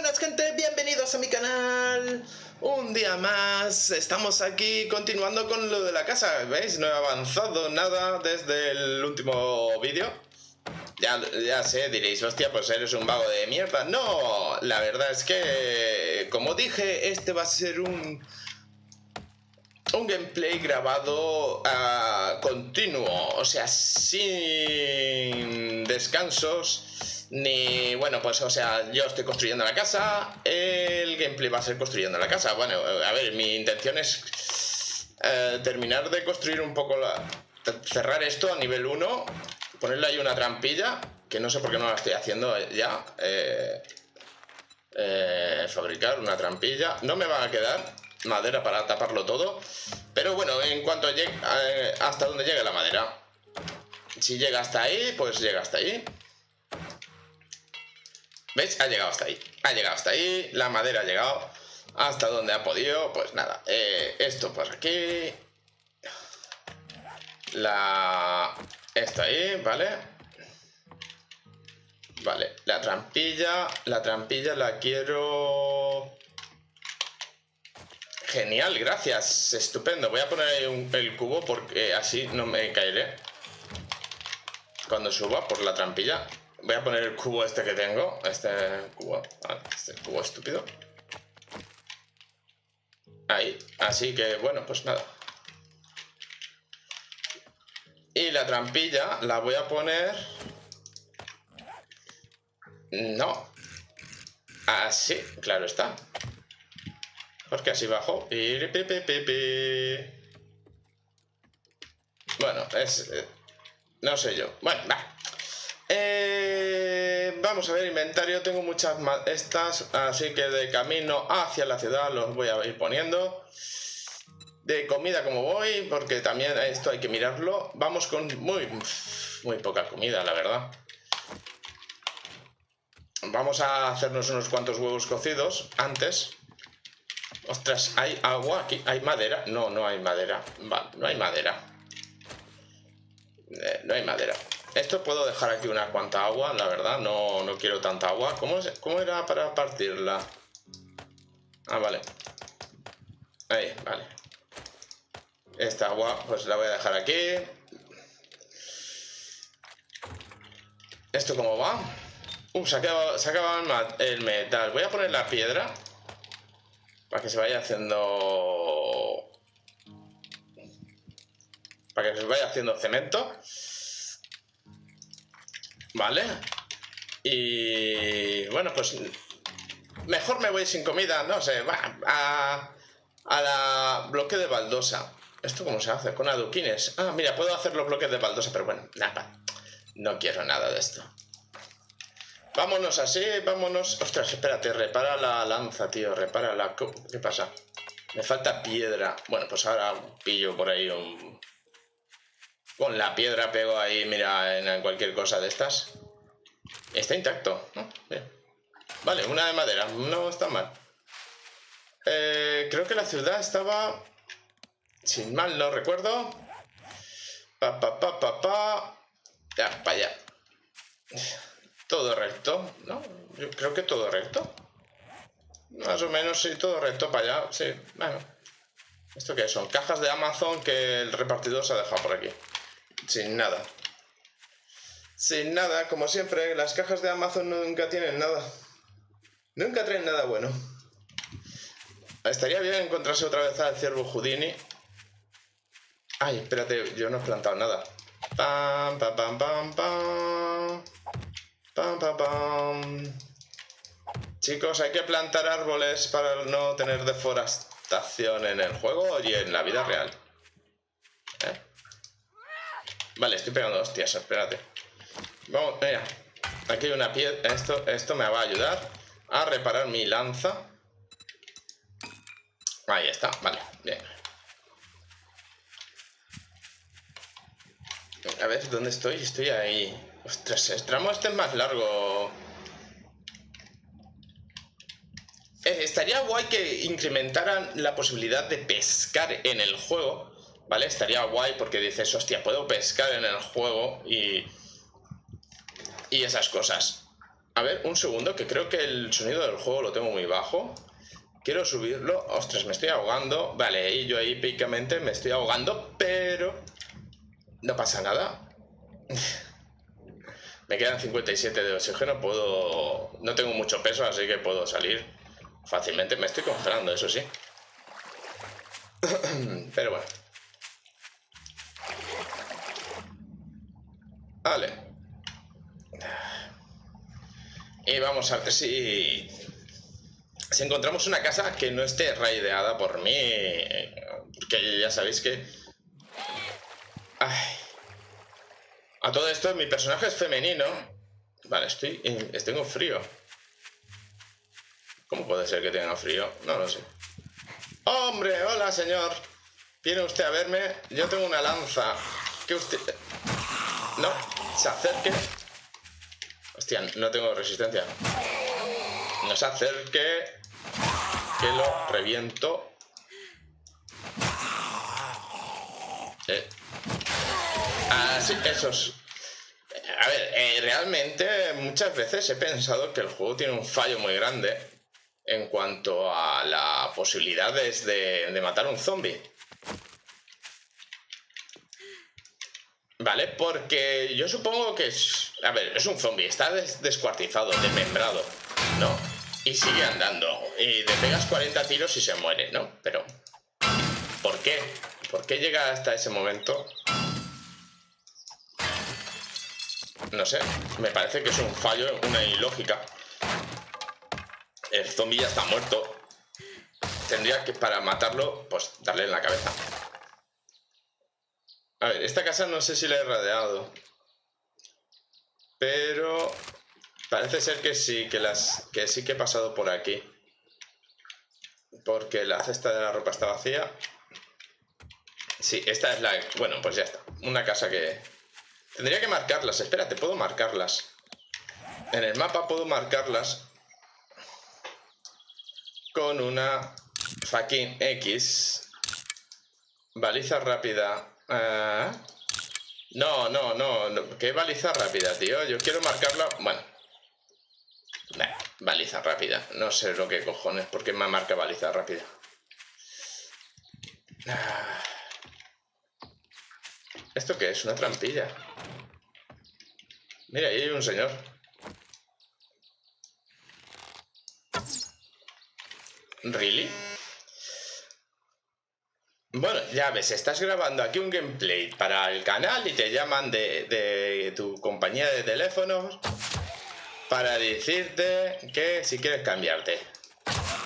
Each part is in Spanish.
buenas gente, bienvenidos a mi canal. Un día más, estamos aquí continuando con lo de la casa. ¿Veis? No he avanzado nada desde el último vídeo. Ya, ya sé, diréis, hostia, pues eres un vago de mierda. No, la verdad es que, como dije, este va a ser un... Un gameplay grabado a continuo, o sea, sin descansos ni, bueno, pues, o sea, yo estoy construyendo la casa, el gameplay va a ser construyendo la casa. Bueno, a ver, mi intención es eh, terminar de construir un poco la... Cerrar esto a nivel 1, ponerle ahí una trampilla, que no sé por qué no la estoy haciendo ya. Eh, eh, fabricar una trampilla. No me va a quedar madera para taparlo todo. Pero bueno, en cuanto llegue, hasta donde llegue la madera. Si llega hasta ahí, pues llega hasta ahí. ¿Veis? Ha llegado hasta ahí. Ha llegado hasta ahí. La madera ha llegado hasta donde ha podido. Pues nada. Eh, esto por aquí. La... Esto ahí, ¿vale? Vale. La trampilla. La trampilla la quiero... Genial, gracias. Estupendo. Voy a poner el cubo porque así no me caeré. Cuando suba por la trampilla. Voy a poner el cubo este que tengo. Este cubo. Este cubo estúpido. Ahí. Así que, bueno, pues nada. Y la trampilla la voy a poner... No. Así, claro está. Porque así bajo. Bueno, es... Eh, no sé yo. Bueno, va. Eh, vamos a ver, inventario, tengo muchas estas, así que de camino hacia la ciudad los voy a ir poniendo. De comida como voy, porque también esto hay que mirarlo. Vamos con muy, muy poca comida, la verdad. Vamos a hacernos unos cuantos huevos cocidos antes. Ostras, ¿hay agua aquí? ¿Hay madera? No, no hay madera. Vale, no hay madera. Eh, no hay madera. Esto puedo dejar aquí una cuanta agua, la verdad, no, no quiero tanta agua. ¿Cómo, ¿Cómo era para partirla? Ah, vale. Ahí, vale. Esta agua, pues la voy a dejar aquí. ¿Esto cómo va? Uh, se acaba, se el metal. Voy a poner la piedra. Para que se vaya haciendo... Para que se vaya haciendo cemento. ¿Vale? Y bueno, pues mejor me voy sin comida, no sé, va a, a la bloque de baldosa. ¿Esto cómo se hace? Con adoquines. Ah, mira, puedo hacer los bloques de baldosa, pero bueno, nada, no quiero nada de esto. Vámonos así, vámonos... Ostras, espérate, repara la lanza, tío, repara la... ¿Qué pasa? Me falta piedra. Bueno, pues ahora pillo por ahí un... Con la piedra pego ahí, mira, en cualquier cosa de estas. Está intacto, Vale, una de madera, no está mal. Eh, creo que la ciudad estaba... Sin mal no recuerdo. Pa, pa, pa, pa, pa. Ya, para allá. Todo recto, ¿no? Yo creo que todo recto. Más o menos, sí, todo recto para allá. Sí, bueno. ¿Esto qué son? Cajas de Amazon que el repartidor se ha dejado por aquí. Sin nada. Sin nada, como siempre, las cajas de Amazon nunca tienen nada. Nunca traen nada bueno. Estaría bien encontrarse otra vez al ciervo Houdini. Ay, espérate, yo no he plantado nada. Pam, pam, pam, pam, pam. Pam, pam, pam. Chicos, hay que plantar árboles para no tener deforestación en el juego y en la vida real. ¿Eh? Vale, estoy pegando hostias, espérate. Vamos, mira. Aquí hay una piedra. Esto, esto me va a ayudar a reparar mi lanza. Ahí está, vale, bien. A ver, ¿dónde estoy? Estoy ahí. Ostras, el tramo este es más largo. Estaría guay que incrementaran la posibilidad de pescar en el juego ¿vale? Estaría guay porque dices, hostia, puedo pescar en el juego y... Y esas cosas. A ver, un segundo, que creo que el sonido del juego lo tengo muy bajo. Quiero subirlo. Ostras, me estoy ahogando. Vale, y yo ahí épicamente me estoy ahogando, pero... No pasa nada. me quedan 57 de oxígeno, puedo... No tengo mucho peso, así que puedo salir fácilmente. Me estoy congelando, eso sí. pero bueno. Vale. Y vamos a ver si... Si encontramos una casa que no esté raideada por mí... Que ya sabéis que... A todo esto, mi personaje es femenino. Vale, estoy... Tengo frío. ¿Cómo puede ser que tenga frío? No lo sé. ¡Hombre! ¡Hola, señor! ¿Viene usted a verme? Yo tengo una lanza. ¿Qué usted...? No, se acerque. Hostia, no tengo resistencia. No se acerque. Que lo reviento. Eh. Ah, sí, esos. A ver, eh, realmente muchas veces he pensado que el juego tiene un fallo muy grande en cuanto a la posibilidades de, de matar a un zombie. ¿Vale? Porque yo supongo que es... A ver, es un zombie, está descuartizado, desmembrado, ¿no? Y sigue andando. Y le pegas 40 tiros y se muere, ¿no? Pero... ¿Por qué? ¿Por qué llega hasta ese momento? No sé, me parece que es un fallo, una ilógica. El zombie ya está muerto. Tendría que, para matarlo, pues darle en la cabeza. A ver, esta casa no sé si la he radiado. Pero parece ser que sí, que, las, que sí que he pasado por aquí. Porque la cesta de la ropa está vacía. Sí, esta es la... Bueno, pues ya está. Una casa que... Tendría que marcarlas. Espérate, puedo marcarlas. En el mapa puedo marcarlas con una fucking X. Baliza rápida Ah. no, no, no, ¿Qué baliza rápida, tío? Yo quiero marcarla... Bueno. baliza rápida. No sé lo que cojones. ¿Por qué me marca baliza rápida? Ah. ¿Esto qué es? Una trampilla. Mira, ahí hay un señor. ¿Really? Bueno, ya ves, estás grabando aquí un gameplay para el canal y te llaman de, tu compañía de teléfonos para decirte que si quieres cambiarte.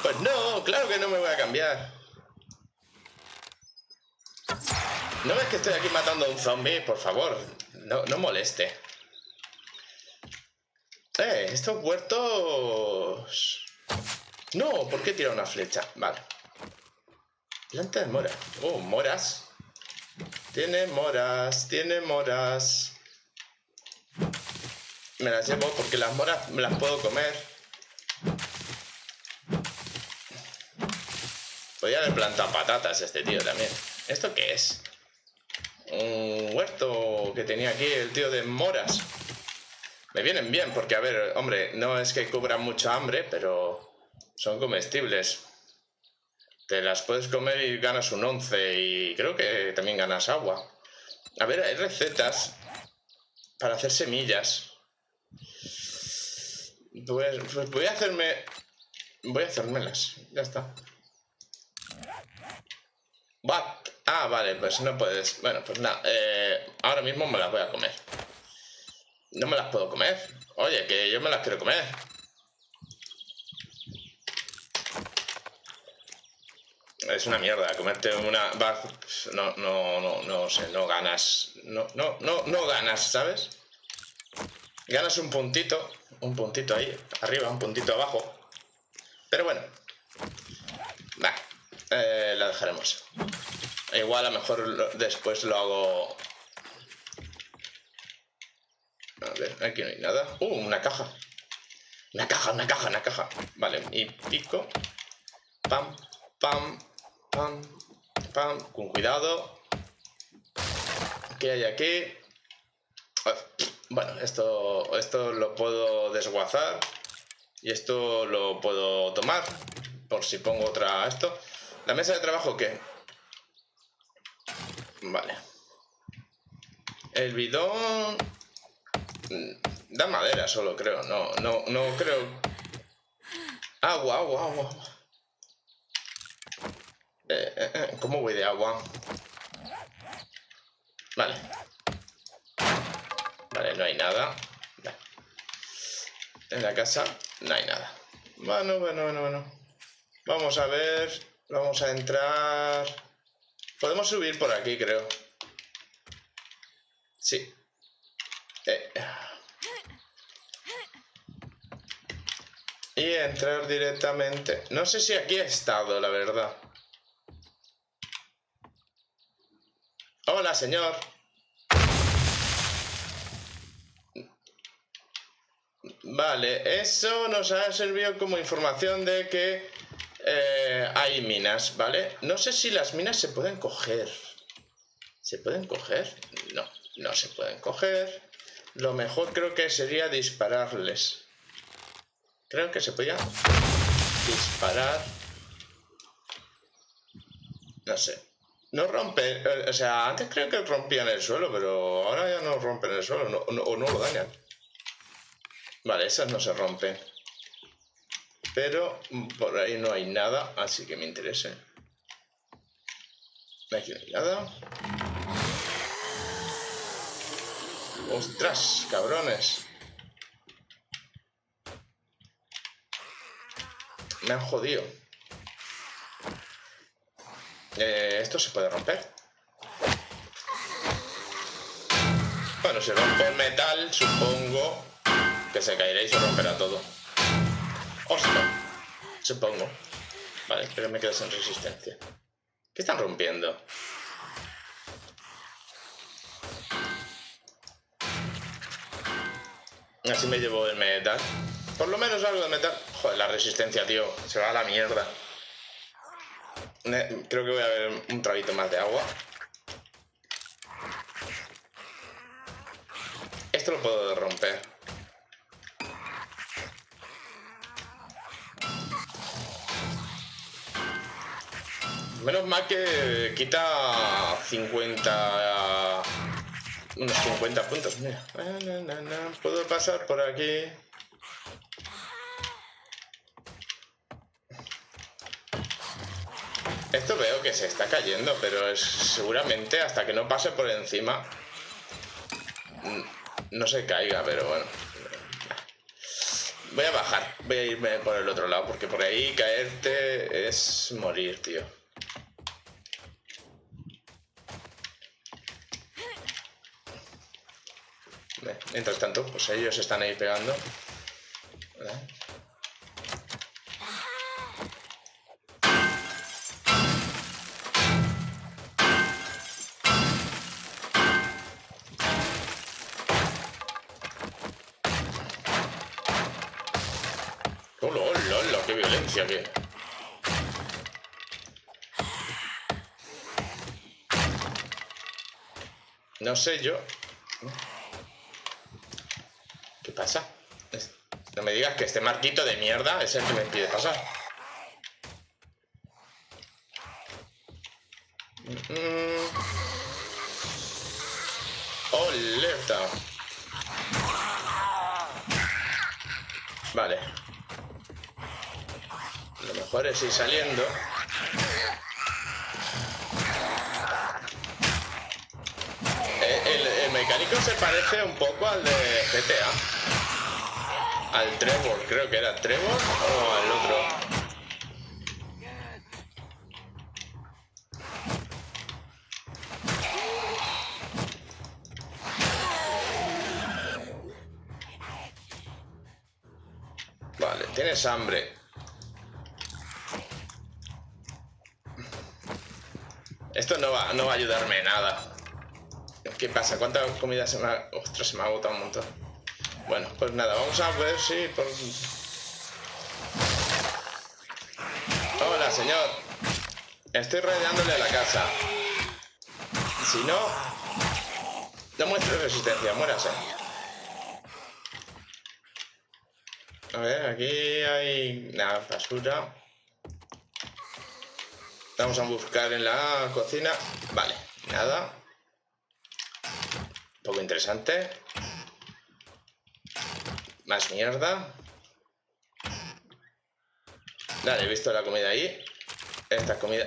Pues no, claro que no me voy a cambiar. ¿No ves que estoy aquí matando a un zombie? Por favor, no, no moleste. Eh, estos huertos... No, ¿por qué tira una flecha? Vale. Planta de mora. Oh, moras. Tiene moras, tiene moras. Me las llevo porque las moras me las puedo comer. Podría haber plantado patatas este tío también. ¿Esto qué es? Un huerto que tenía aquí el tío de moras. Me vienen bien porque, a ver, hombre, no es que cubran mucha hambre, pero son comestibles te las puedes comer y ganas un 11 y creo que también ganas agua. A ver, hay recetas para hacer semillas. Pues, pues voy a hacerme... Voy a hacérmelas, ya está. What? Ah, vale, pues no puedes. Bueno, pues nada, eh, ahora mismo me las voy a comer. No me las puedo comer. Oye, que yo me las quiero comer. Es una mierda. Comerte una. No, no, no, no sé, no ganas. No, no, no, no ganas, ¿sabes? Ganas un puntito, un puntito ahí, arriba, un puntito abajo. Pero bueno. Va, eh, la dejaremos. Igual a lo mejor después lo hago. A ver, aquí no hay nada. Uh, una caja. Una caja, una caja, una caja. Vale, y pico. Pam, pam, Pam, pam, con cuidado. ¿Qué hay aquí? Bueno, esto, esto lo puedo desguazar. Y esto lo puedo tomar. Por si pongo otra esto. ¿La mesa de trabajo qué? Vale. El bidón... Mm, da madera solo, creo. No, no, no creo... Agua, agua, agua. Eh, eh, eh, ¿Cómo voy de agua? Vale. Vale, no hay nada. En la casa no hay nada. Bueno, bueno, bueno, bueno. Vamos a ver. Vamos a entrar. Podemos subir por aquí, creo. Sí. Y entrar directamente. No sé si aquí he estado, la verdad. Hola, señor. Vale, eso nos ha servido como información de que eh, hay minas, ¿vale? No sé si las minas se pueden coger. ¿Se pueden coger? No, no se pueden coger. Lo mejor creo que sería dispararles. Creo que se podía disparar. No sé. No rompe, eh, o sea, antes creo que rompían el suelo, pero ahora ya no rompen el suelo, o no lo dañan. Vale, esas no se rompen. Pero por ahí no hay nada, así que me interese. Aquí no hay nada. ¡Ostras, cabrones! Me han jodido. Eh, esto se puede romper. Bueno, se rompe el metal, supongo que se caerá y se romperá todo. ¡Ostras! Supongo. Vale, pero me quedo sin resistencia. ¿Qué están rompiendo? Así me llevo el metal. Por lo menos algo de metal. Joder, la resistencia, tío. Se va a la mierda. Creo que voy a ver un traguito más de agua. Esto lo puedo romper. Menos mal que quita 50... Unos 50 puntos, mira. Puedo pasar por aquí. Veo que se está cayendo, pero es seguramente hasta que no pase por encima no se caiga, pero bueno. Voy a bajar, voy a irme por el otro lado, porque por ahí caerte es morir, tío. Mientras tanto, pues ellos están ahí pegando. No sé yo. ¿Qué pasa? No me digas que este marquito de mierda es el que me impide pasar. Mm. Vale. Lo mejor es ir saliendo. Mecánico se parece un poco al de GTA. Al Trevor, creo que era Trevor o al otro. Vale, tienes hambre. Esto no va, no va a ayudarme nada. ¿Qué pasa? ¿Cuánta comida se me ha... Ostras, se me ha agotado un montón. Bueno, pues nada, vamos a ver si... Hola, señor. Estoy rodeándole a la casa. Si no... No resistencia, muérase. A ver, aquí hay... Nada, basura. Vamos a buscar en la cocina. Vale, nada. Poco interesante. Más mierda. Dale, he visto la comida ahí. Esta comida...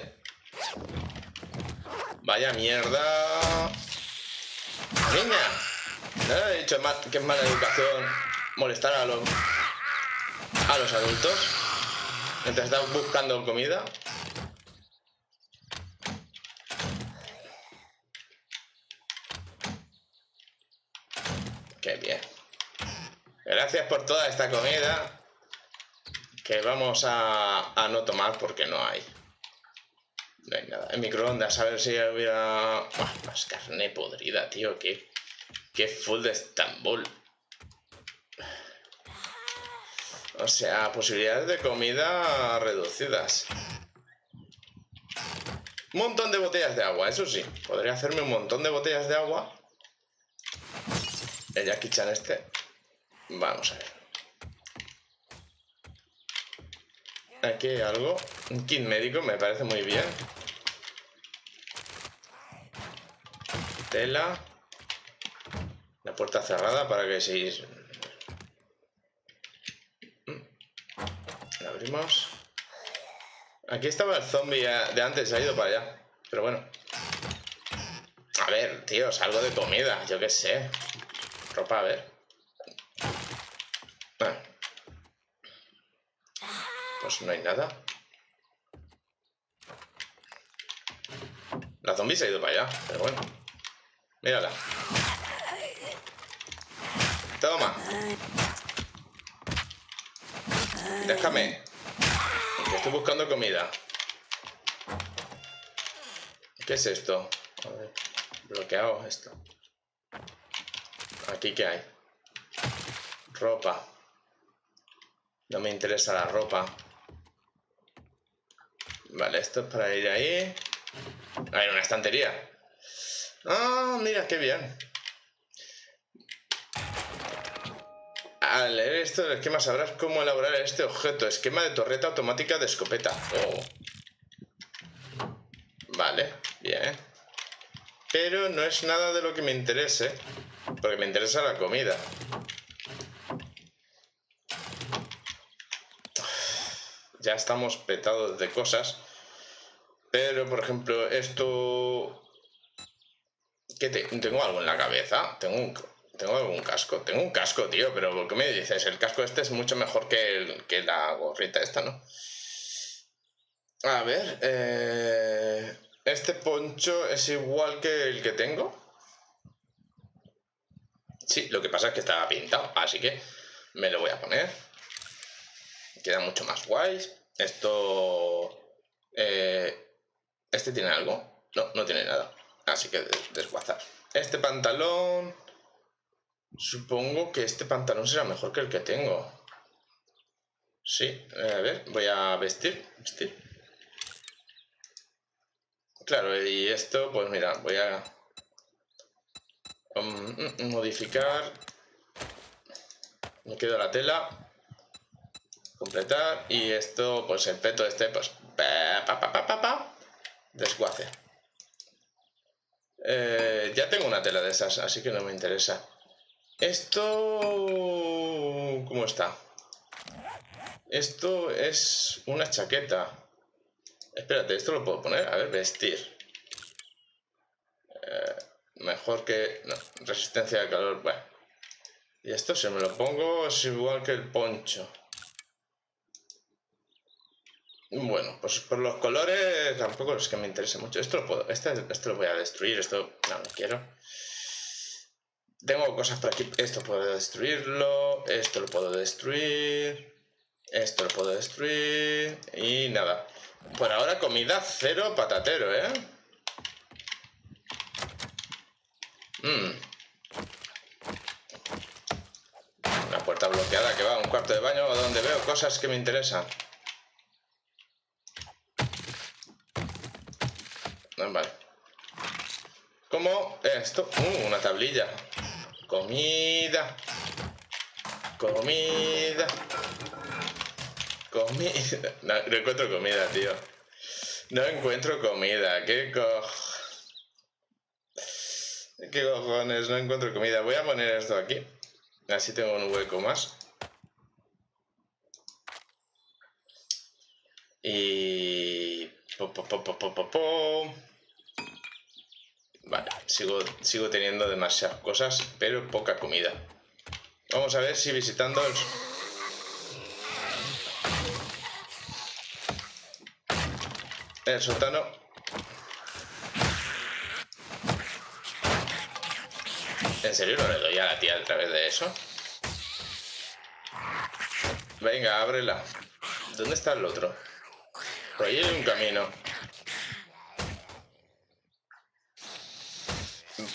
Vaya mierda. Niña. ¿No he dicho que es mala educación molestar a los, a los adultos mientras están buscando comida? Qué bien. Gracias por toda esta comida que vamos a, no tomar porque no hay. No hay nada. En microondas, a ver si hubiera... más carne podrida, tío. Qué, qué full de Estambul. O sea, posibilidades de comida reducidas. Un montón de botellas de agua, eso sí. Podría hacerme un montón de botellas de agua. El Jackie Chan este. Vamos a ver. Aquí hay algo. Un kit médico me parece muy bien. Tela. La puerta cerrada para que se... La abrimos. Aquí estaba el zombie de antes, ha ido para allá. Pero bueno. A ver, tíos, algo de comida, yo qué sé. Ropa, a ver. Pues no hay nada. La zombie se ha ido para allá, pero bueno. Mírala. Toma. Déjame. estoy buscando comida. ¿Qué es esto? A ver. Bloqueado esto. Aquí qué hay. Ropa. No me interesa la ropa. Vale, esto es para ir ahí. Hay una estantería. Ah, mira, qué bien. Al leer esto del esquema sabrás cómo elaborar este objeto. Esquema de torreta automática de escopeta. Oh. Vale, bien. Pero no es nada de lo que me interese. Porque me interesa la comida. Ya estamos petados de cosas. Pero, por ejemplo, esto... ¿Qué tengo algo en la cabeza? Tengo. ¿Tengo algún casco? Tengo un casco, tío, pero ¿por qué me dices? El casco este es mucho mejor que, que la gorrita esta, ¿no? A ver, eh, este poncho es igual que el que tengo. Sí, lo que pasa es que estaba pintado, así que me lo voy a poner. Queda mucho más guay. Esto... Eh, ¿Este tiene algo? No, no tiene nada. Así que desguazar. Este pantalón... Supongo que este pantalón será mejor que el que tengo. Sí, a ver, voy a vestir. Vestir. Claro, y esto, pues mira, voy a um, modificar. Me quedo la tela. Completar. Y esto, pues el peto este, pues... Pa, pa, pa, desguace. Eh, ya tengo una tela de esas, así que no me interesa. Esto... ¿Cómo está? Esto es una chaqueta. Espérate, esto lo puedo poner. A ver, vestir. Eh, mejor que... No, resistencia de calor. Bueno. Y esto si me lo pongo es igual que el poncho. Bueno, pues por los colores tampoco es que me interese mucho. Esto lo puedo, este, esto lo voy a destruir, esto no, lo quiero. Tengo cosas por aquí, esto puedo destruirlo, esto lo puedo destruir, esto lo puedo destruir y nada. Por ahora comida cero patatero, ¿eh? Mmm. Una puerta bloqueada que va a un cuarto de baño donde veo cosas que me interesan. Vale. ¿Cómo esto? Uh, una tablilla. Comida. Comida. Comida. No, no encuentro comida, tío. No encuentro comida. ¿Qué co... ¿Qué cojones? No encuentro comida. Voy a poner esto aquí. Así tengo un hueco más. Y... Po, po, po, sigo, sigo teniendo demasiadas cosas, pero poca comida. Vamos a ver si visitando el... El sótano... ¿En serio no le doy a la tía a través de eso? Venga, ábrela. ¿Dónde está el otro? Por ahí hay un camino.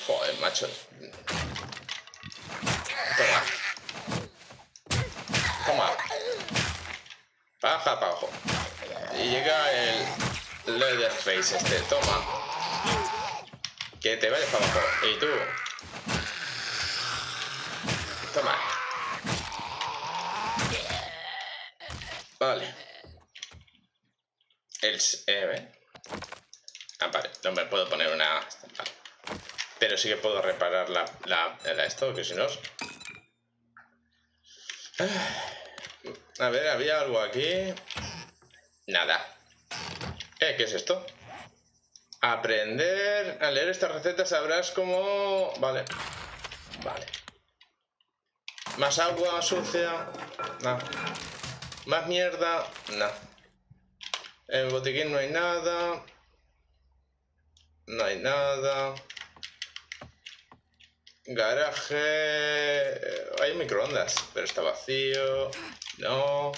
Joder, Toma. Toma. Baja para abajo. Y llega el Leatherface este. Toma. Que te vayas para abajo. Y tú. Toma. Vale. El... Eh, vale. No me puedo poner una... Vale. Pero sí que puedo reparar la, la, esto, que si no... A ver, había algo aquí. Nada. Eh, ¿qué es esto? Aprender a leer esta receta sabrás cómo... Vale. Vale. Más agua sucia. No. Más mierda. No. En el botiquín no hay nada. No hay nada. Garaje... Hay microondas, pero está vacío. No.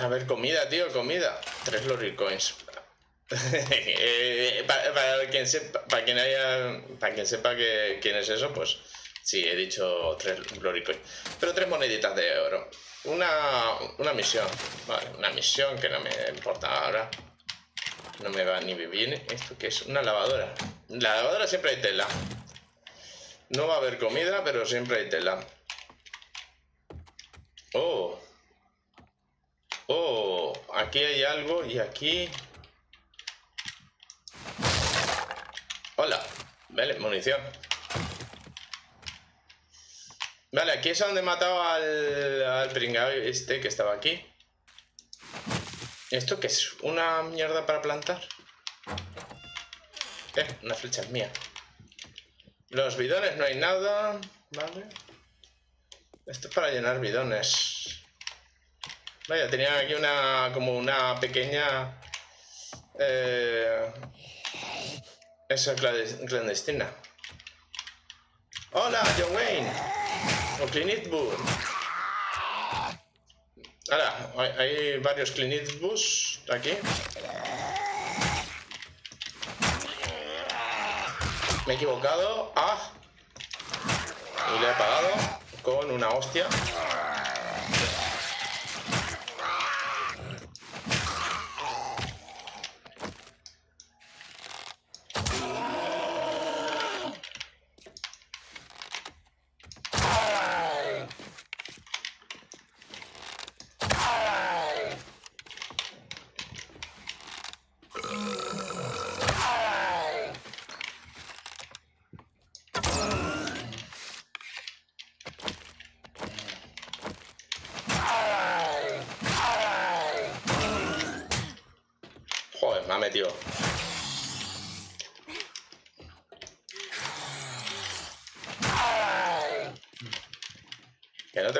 A ver, comida, tío, comida. Tres lorry coins. Eh, para, quien sepa, para quien haya, para quien sepa que, quién es eso, pues sí, he dicho tres glory coins. Pero tres moneditas de oro. Una, una misión. Vale, una misión que no me importa ahora. No me va ni vivir. ¿Esto qué es? Una lavadora. La lavadora siempre hay tela. No va a haber comida, pero siempre hay tela. Oh. Oh, aquí hay algo y aquí... Hola. Vale, munición. Vale, aquí es donde he matado al, al pringao este que estaba aquí. ¿Esto qué es? ¿Una mierda para plantar? Eh, una flecha es mía. Los bidones no hay nada. Vale. Esto es para llenar bidones. Vaya, tenía aquí una. como una pequeña. Eh, esa clandestina. Hola, John Wayne. O Clint. Ahora, hay, hay varios Clint Eastwoods aquí. Me he equivocado. ¡Ah! Y le he apagado con una hostia.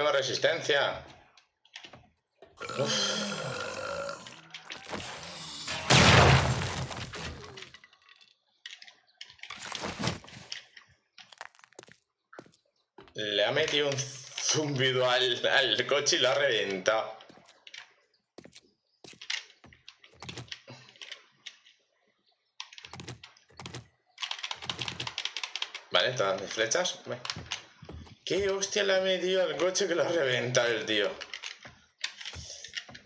Tengo resistencia. Le ha metido un zumbido al, al coche y lo ha reventado. Vale, todas mis flechas. ¿Qué hostia le ha metido al coche que lo ha reventado el tío?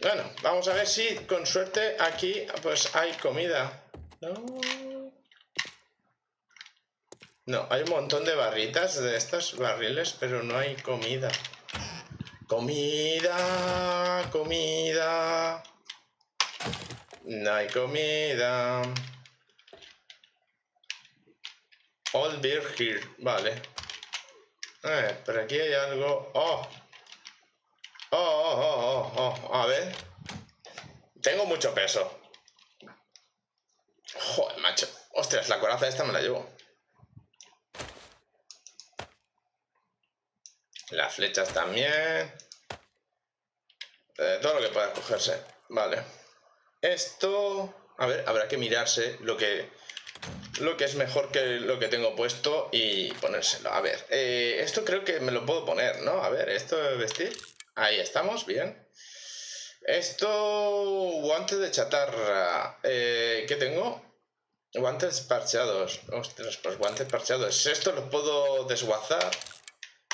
Bueno, vamos a ver si con suerte aquí pues hay comida. No. No, hay un montón de barritas de estos barriles, pero no hay comida. Comida, comida. No hay comida. All beer here. Vale. Eh, pero aquí hay algo. Oh. Oh, oh, oh, oh, oh. A ver. Tengo mucho peso. Joder, macho. Ostras, la coraza esta me la llevo. Las flechas también. Eh, todo lo que pueda cogerse. Vale. Esto... A ver, habrá que mirarse lo que, lo que es mejor que lo que tengo puesto y ponérselo. A ver, eh, esto creo que me lo puedo poner, ¿no? A ver, esto de vestir. Ahí estamos, bien. Esto, guantes de chatarra. Eh, ¿Qué tengo? Guantes parcheados. Ostras, pues guantes parcheados. Esto los puedo desguazar.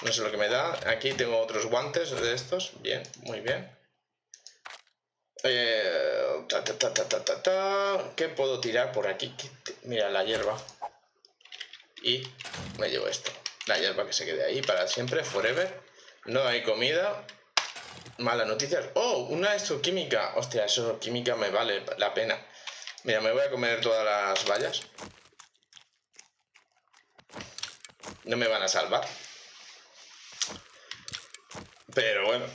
No sé lo que me da. Aquí tengo otros guantes de estos. Bien, muy bien. Eh, ¿Qué puedo tirar por aquí? Mira, la hierba. Y me llevo esto. La hierba que se quede ahí para siempre, forever. No hay comida. Malas noticias. Oh, una química. Hostia, eso química me vale la pena. Mira, me voy a comer todas las vallas. No me van a salvar. Pero bueno.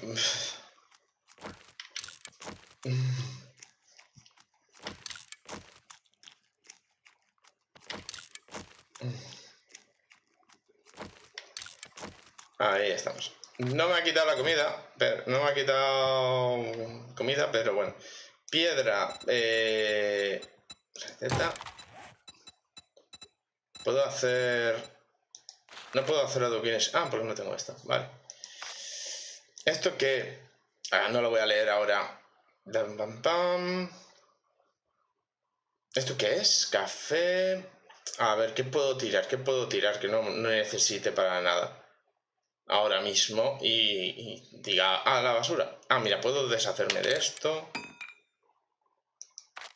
Ahí estamos. No me ha quitado la comida, pero no me ha quitado comida, pero bueno. Piedra, eh, receta. Puedo hacer... No puedo hacer adoquines. Ah, porque no tengo esto. Vale. Esto que... Ah, no lo voy a leer ahora. ¿Esto qué es? Café. A ver, ¿qué puedo tirar? ¿Qué puedo tirar que no, necesite para nada? Ahora mismo y, diga, ah, la basura. Ah, mira, puedo deshacerme de esto.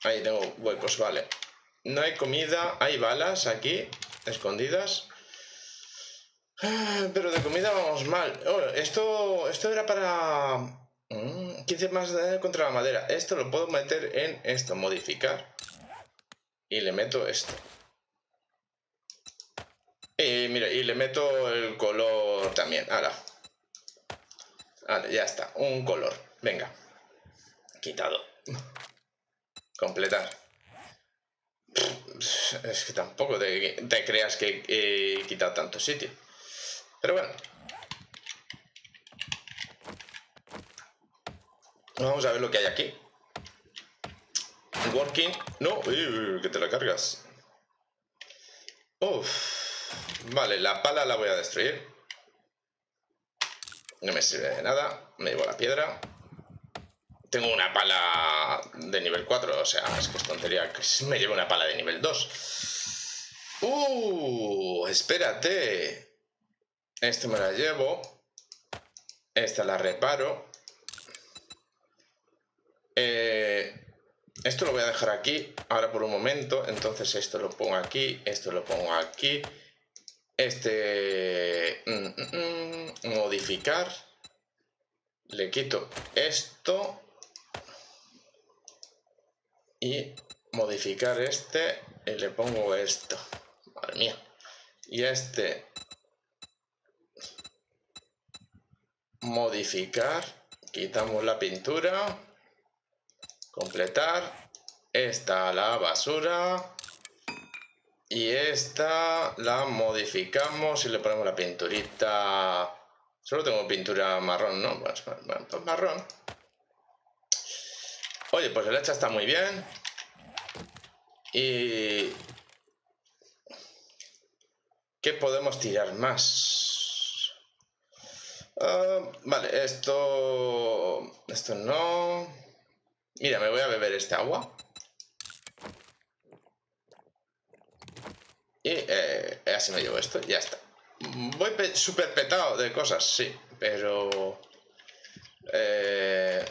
Ahí tengo huecos, vale. No hay comida, hay balas aquí, escondidas. Ah, pero de comida vamos mal. Oh, esto, esto era para 15 mm, más de contra la madera. Esto lo puedo meter en esto, modificar. Y le meto esto. Y mira, y le meto el color también. Ahora. Ya está. Un color. Venga. Quitado. Completar. Es que tampoco te, creas que he quitado tanto sitio. Pero bueno, Vamos a ver lo que hay aquí. Working. No, que te la cargas. Uf. Vale, la pala la voy a destruir. No me sirve de nada. Me llevo la piedra. Tengo una pala de nivel 4, o sea, es que me lleve una pala de nivel 2. ¡Uh! Espérate. Esta me la llevo. Esta la reparo. Eh, esto lo voy a dejar aquí ahora por un momento. Entonces esto lo pongo aquí, esto lo pongo aquí. Este... Mm, mm, mm, modificar. Le quito esto. Y modificar este. Y le pongo esto. Madre mía. Y este... Modificar. Quitamos la pintura completar. Esta la basura. Y esta la modificamos y le ponemos la pinturita. Solo tengo pintura marrón, ¿no? Pues, marrón. Oye, pues el hacha está muy bien. Y... ¿Qué podemos tirar más? Ah, vale, esto... Esto no... Mira, me voy a beber este agua. Y eh, así me llevo esto, ya está. Voy súper petado de cosas, sí, pero... Eh,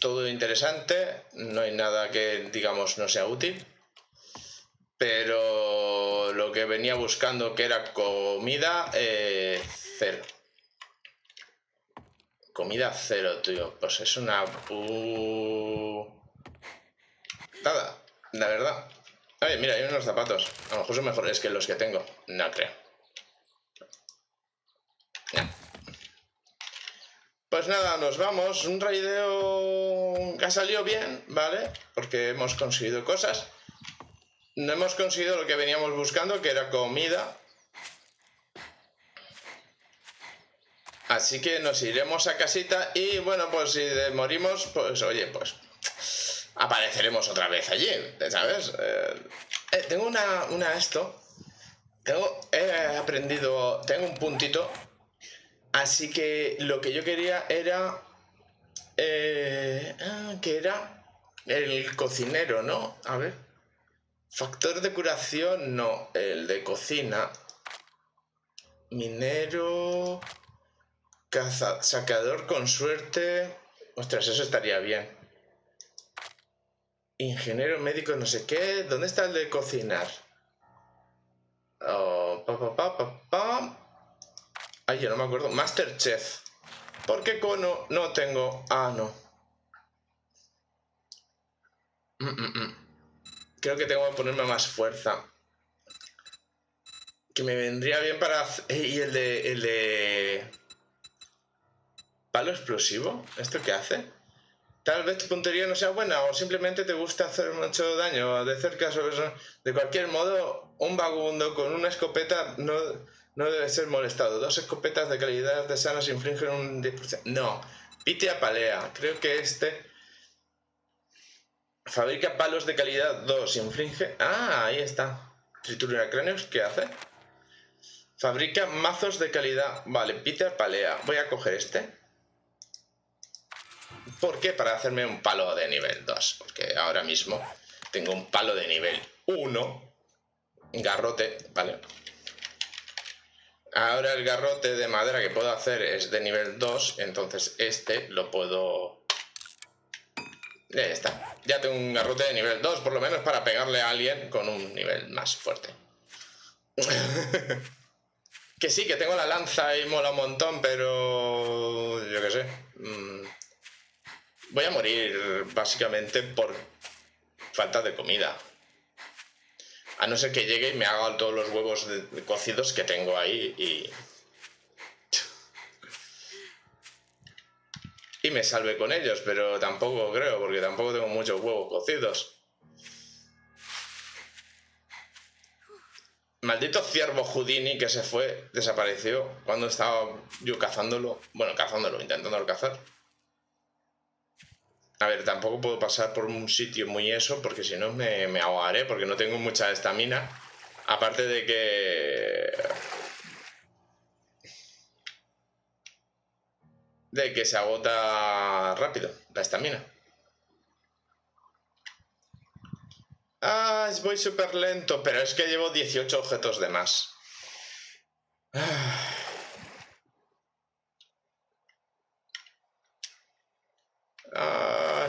todo interesante, no hay nada que, digamos, no sea útil. Pero lo que venía buscando, que era comida, eh, cero. Comida cero, tío. Pues es una... Nada, la verdad. Oye, mira, hay unos zapatos. A lo mejor son mejores que los que tengo. No creo. Pues nada, nos vamos. Un raideo que ha salido bien, ¿vale? Porque hemos conseguido cosas. No hemos conseguido lo que veníamos buscando, que era comida. Así que nos iremos a casita y bueno, pues si morimos, pues oye, pues apareceremos otra vez allí, ¿sabes? Eh, eh, tengo una, una esto. Tengo, he aprendido, tengo un puntito. Así que lo que yo quería era... Eh, ah, que era el cocinero, ¿no? A ver. Factor de curación, no. El de cocina. Minero... Caza, sacador con suerte. Ostras, eso estaría bien. Ingeniero médico, no sé qué. ¿Dónde está el de cocinar? Oh. Ay, yo no me acuerdo. Masterchef. ¿Por qué cono no tengo? Ah, no. Mm, mm, mm. Creo que tengo que ponerme más fuerza. Que me vendría bien para... Y el de... El de... ¿Palo explosivo? ¿Esto qué hace? Tal vez tu puntería no sea buena o simplemente te gusta hacer mucho daño de cerca sobre eso. De cualquier modo, un vagabundo con una escopeta no, no debe ser molestado. Dos escopetas de calidad de sanas infringen un 10%. No, Pite apalea. Creo que este fabrica palos de calidad 2. Infringe... Ah, ahí está. Tritura cráneos, ¿qué hace? Fabrica mazos de calidad... Vale, Pite apalea. Voy a coger este. ¿Por qué? Para hacerme un palo de nivel 2. Porque ahora mismo tengo un palo de nivel 1. Garrote, ¿vale? Ahora el garrote de madera que puedo hacer es de nivel 2. Entonces este lo puedo... Ya está. Ya tengo un garrote de nivel 2, por lo menos para pegarle a alguien con un nivel más fuerte. que sí, que tengo la lanza y mola un montón, pero... Yo qué sé. Mm, Voy a morir básicamente por falta de comida. A no ser que llegue y me haga todos los huevos cocidos que tengo ahí y... y me salve con ellos, pero tampoco creo, porque tampoco tengo muchos huevos cocidos. Maldito ciervo Houdini que se fue, desapareció cuando estaba yo cazándolo. Bueno, cazándolo, intentándolo cazar. A ver, tampoco puedo pasar por un sitio muy eso, porque si no me, me ahogaré, porque no tengo mucha estamina. Aparte de que... De que se agota rápido la estamina. Ah, voy súper lento, pero es que llevo 18 objetos de más. Ah.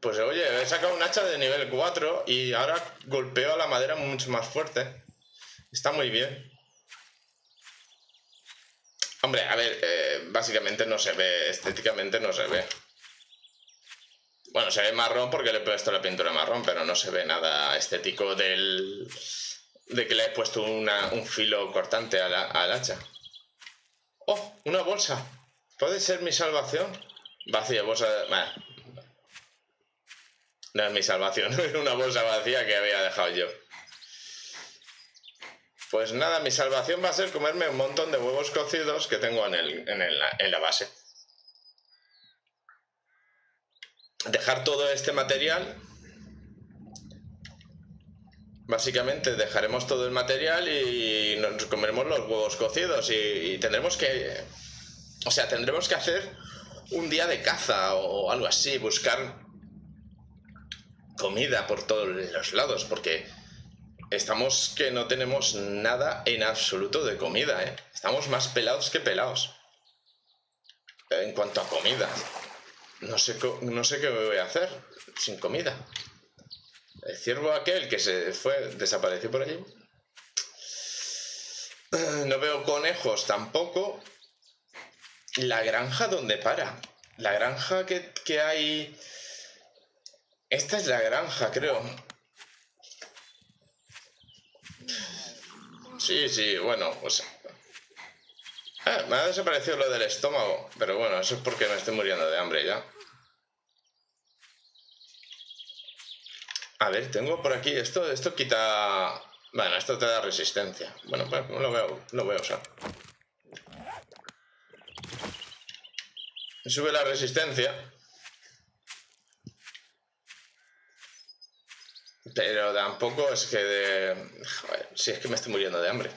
Pues oye, he sacado un hacha de nivel 4 y ahora golpeo a la madera mucho más fuerte. Está muy bien. Hombre, a ver, eh, básicamente no se ve, estéticamente no se ve. Bueno, se ve marrón porque le he puesto la pintura marrón, pero no se ve nada estético del... de que le he puesto un filo cortante al, al hacha. ¡Oh! Una bolsa. ¿Puede ser mi salvación? Vacía, bolsa... De... No es mi salvación, es una bolsa vacía que había dejado yo. Pues nada, mi salvación va a ser comerme un montón de huevos cocidos que tengo en, el, en, el, en la base. Dejar todo este material. Básicamente dejaremos todo el material y nos comeremos los huevos cocidos y, y tendremos que... O sea, tendremos que hacer un día de caza o algo así, buscar comida por todos los lados, porque estamos que no tenemos nada en absoluto de comida, ¿eh? Estamos más pelados que pelados. En cuanto a comida. No sé, no sé qué voy a hacer sin comida. El ciervo aquel que se fue, desapareció por allí. No veo conejos tampoco. ¿La granja dónde para? La granja que, que hay... Esta es la granja, creo. Sí, sí, bueno, pues... Ah, me ha desaparecido lo del estómago, pero bueno, eso es porque me estoy muriendo de hambre ya. A ver, tengo por aquí esto, esto quita... Bueno, esto te da resistencia. Bueno, pues lo veo, lo veo, o sea. Sube la resistencia. Pero tampoco es que de... Joder, si es que me estoy muriendo de hambre.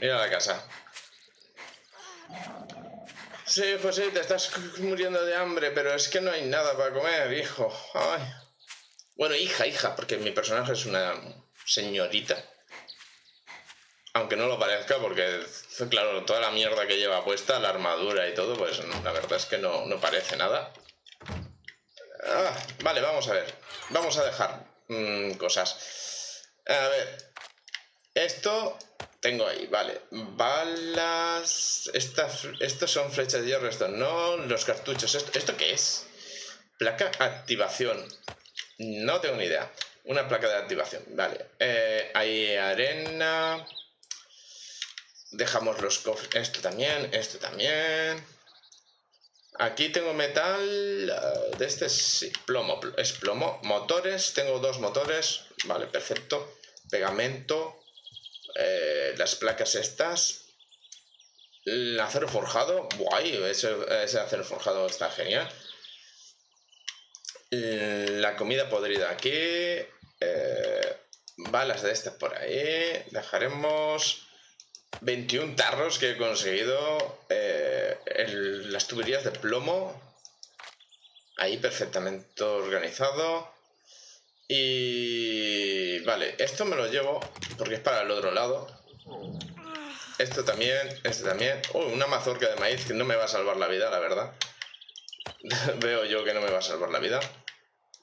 Mira la casa. Sí, José, te estás muriendo de hambre, pero es que no hay nada para comer, hijo. Ay. Bueno, hija, hija, porque mi personaje es una señorita. Aunque no lo parezca, porque, claro, toda la mierda que lleva puesta, la armadura y todo, pues la verdad es que no, no parece nada. Ah, vale, vamos a ver. Vamos a dejar mm, cosas. A ver. Esto tengo ahí, vale. Balas. Estas, estos son flechas de hierro, esto no. Los cartuchos. ¿Esto, ¿Esto qué es? Placa activación. No tengo ni idea. Una placa de activación, vale. Eh, hay arena. Dejamos los cofres. Esto también, esto también. Aquí tengo metal. Eh, de este sí, plomo. Es plomo. Motores. Tengo dos motores. Vale, perfecto. Pegamento. Eh, las placas estas. El acero forjado, guay, ese, acero forjado está genial. La comida podrida aquí. Eh, balas de estas por ahí. Dejaremos 21 tarros que he conseguido. Eh, las tuberías de plomo. Ahí perfectamente organizado. Y vale, esto me lo llevo porque es para el otro lado. Esto también, este también. Uy, una mazorca de maíz que no me va a salvar la vida, la verdad. Veo yo que no me va a salvar la vida.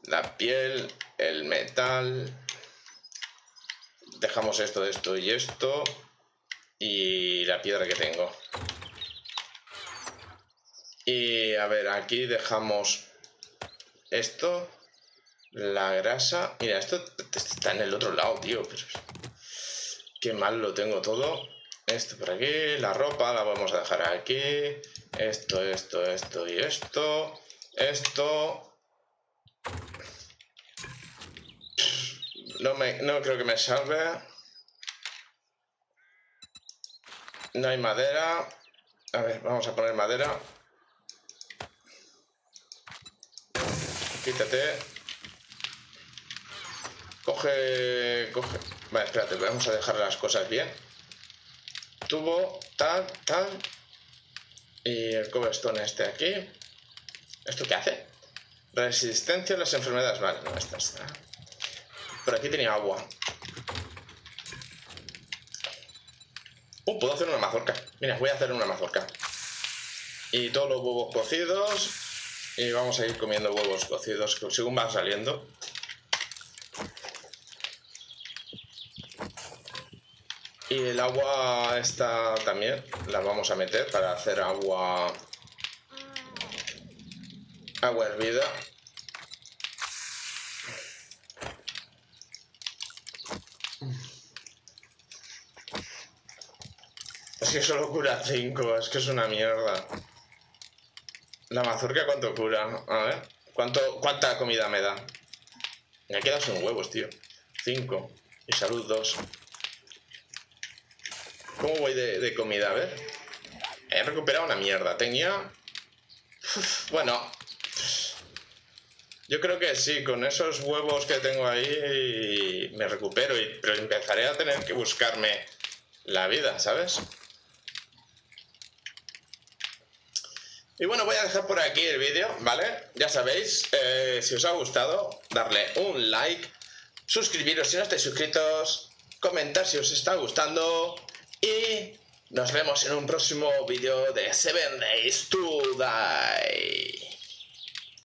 La piel, el metal. Dejamos esto, esto y esto. Y la piedra que tengo. Y a ver, aquí dejamos esto. La grasa... Mira, esto está en el otro lado, tío. Qué mal lo tengo todo. Esto por aquí. La ropa la vamos a dejar aquí. Esto, esto, esto y esto. Esto... No, me, no creo que me salve. No hay madera. A ver, vamos a poner madera. Quítate. Coge, coge. Vale, espérate, vamos a dejar las cosas bien. Tubo, tal, tal. Y el cobblestone este aquí. ¿Esto qué hace? Resistencia a las enfermedades. Vale, no, esta está. Por aquí tenía agua. Uh, puedo hacer una mazorca. Mira, voy a hacer una mazorca. Y todos los huevos cocidos. Y vamos a ir comiendo huevos cocidos según van saliendo. Y el agua esta también la vamos a meter para hacer agua... Agua hervida. Es que solo cura 5, es que es una mierda. La mazorca cuánto cura, a ver. ¿Cuánto, ¿Cuánta comida me da? Me quedado sin huevos, tío. 5. Y salud 2. ¿Cómo voy de, comida? A ver. He recuperado una mierda. Tenía... bueno. Yo creo que sí, con esos huevos que tengo ahí me recupero, pero empezaré a tener que buscarme la vida, ¿sabes? Y bueno, voy a dejar por aquí el vídeo, ¿vale? Ya sabéis, eh, si os ha gustado, darle un like, suscribiros si no estáis suscritos, comentar si os está gustando y nos vemos en un próximo vídeo de Seven Days to Die.